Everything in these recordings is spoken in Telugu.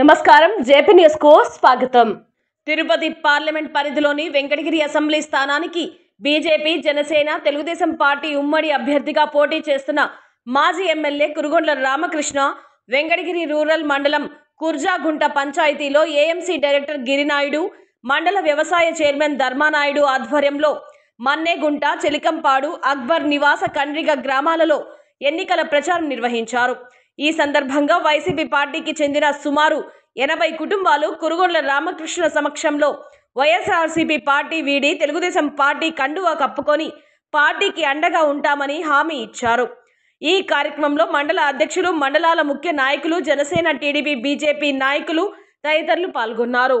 నమస్కారం. జేపీ న్యూస్కు స్వాగతం. తిరుపతి పార్లమెంట్ పరిధిలోని వెంకటగిరి అసెంబ్లీ స్థానానికి బీజేపీ జనసేన తెలుగుదేశం పార్టీ ఉమ్మడి అభ్యర్థిగా పోటీ చేస్తున్న మాజీ ఎమ్మెల్యే కురుగొండ్ల రామకృష్ణ వెంకటగిరి రూరల్ మండలం కుర్జాగుంట పంచాయతీలో ఏఎంసీ డైరెక్టర్ గిరినాయుడు మండల వ్యవసాయ చైర్మన్ ధర్మానాయుడు ఆధ్వర్యంలో మన్నేగుంట చెలికంపాడు అక్బర్ నివాస కండ్రిగ గ్రామాలలో ఎన్నికల ప్రచారం నిర్వహించారు. ఈ సందర్భంగా వైసీపీ పార్టీకి చెందిన సుమారు ఎనభై కుటుంబాలు కురుగొండ్ల రామకృష్ణ సమక్షంలో వైఎస్ఆర్సీపీ పార్టీ వీడి తెలుగుదేశం పార్టీ కండువా కప్పుకొని పార్టీకి అండగా ఉంటామని హామీ ఇచ్చారు. ఈ కార్యక్రమంలో మండల అధ్యక్షులు మండలాల ముఖ్య నాయకులు జనసేన టీడీపీ బీజేపీ నాయకులు తదితరులు పాల్గొన్నారు.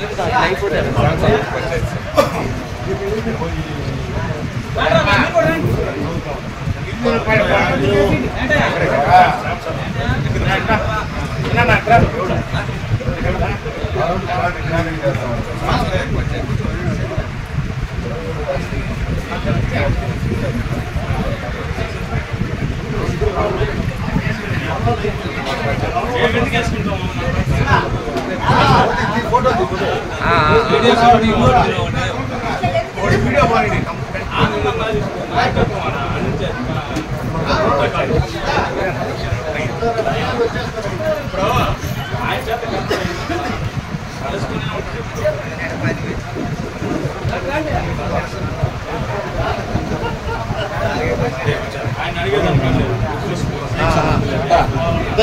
కదా. ఇదో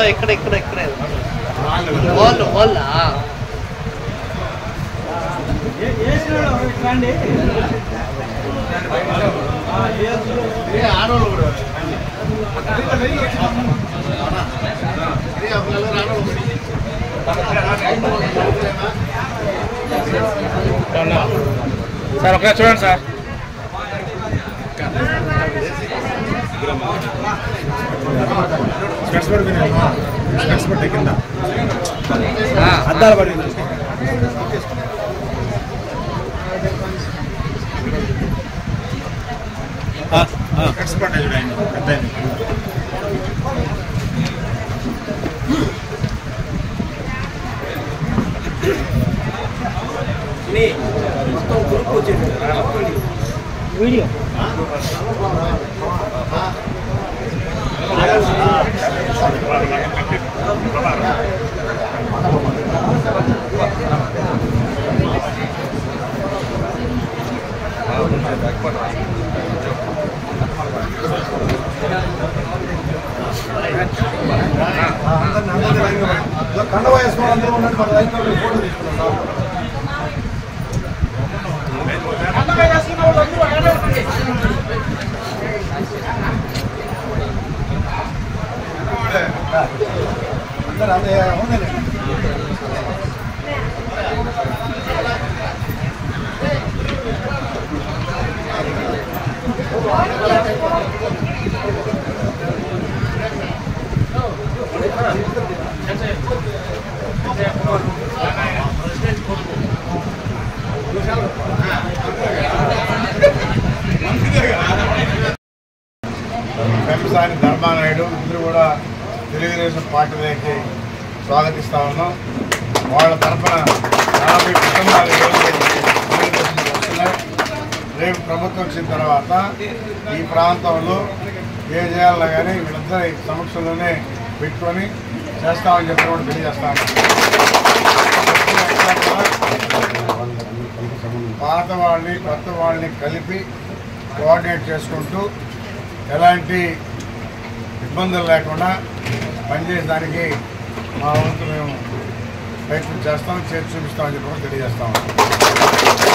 ఇక్కడ ఇక్కడ ఇక్కడ. వాళ్ళు వాళ్ళ ఆడవాళ్ళు కూడా సార్ ఒకసారి చూడండి సార్. స్పెట్స్ పడి స్పెట్స్ పట్టే కింద. అద్దాలు పడింది స్పెట్స్ పడ్డాయి చూడండి పెద్ద కండవ వేసుకోవాలి అందరూ ఉన్నట్టు మన ఫోటో తీసుకున్నాం అందరూ అవునండి వెంపసాని ధర్మానాయుడు ఇద్దరు కూడా తెలుగుదేశం పార్టీలోకి స్వాగతిస్తా ఉన్నాం. వాళ్ళ తరఫున యాభై కుటుంబాలు వస్తున్నాయి రేపు ప్రభుత్వం వచ్చిన తర్వాత ఈ ప్రాంతంలో ఏ చేయాలన్నా కానీ వీళ్ళందరి సమక్షంలోనే పెట్టుకొని చేస్తామని చెప్పి కూడా తెలియజేస్తాను పాత వాళ్ళని కొత్త వాళ్ళని కలిపి కోఆర్డినేట్ చేసుకుంటూ ఎలాంటి ఇబ్బందులు లేకుండా పనిచేయడానికి మా వంతు మేము ప్రయత్నం చేస్తాం చేసి చూపిస్తామని చెప్పి కూడా తెలియజేస్తాం